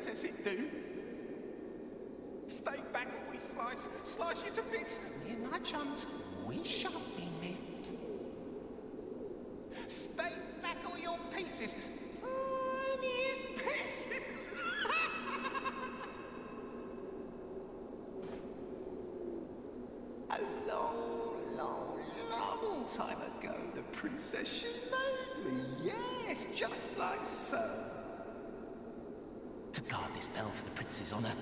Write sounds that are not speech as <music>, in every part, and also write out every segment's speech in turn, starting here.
princess, it do. Stay back or we slice, slice you to bits. Me and my chums, we shan't be miffed. Stay back all your pieces, tiniest pieces. <laughs> A long, long, long time ago, the princess she made me. Yes, just like so. To guard this bell for the prince's honor.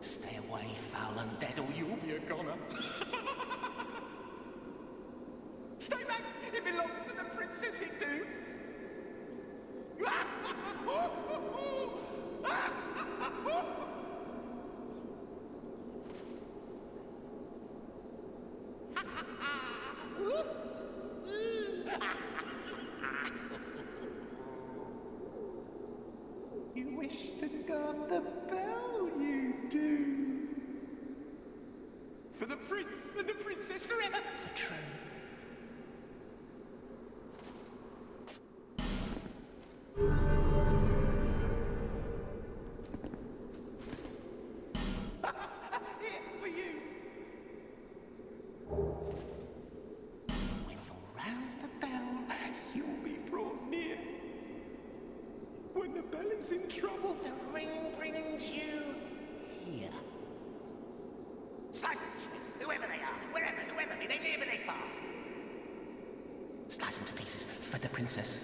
Stay away, foul undead, or you'll be a goner. <laughs> Stay back! It belongs to the princess, it do. <laughs> in the ring brings you here. Slice them to shreds, whoever they are, wherever, whoever, be they near, be they far. Slice them to pieces for the princess.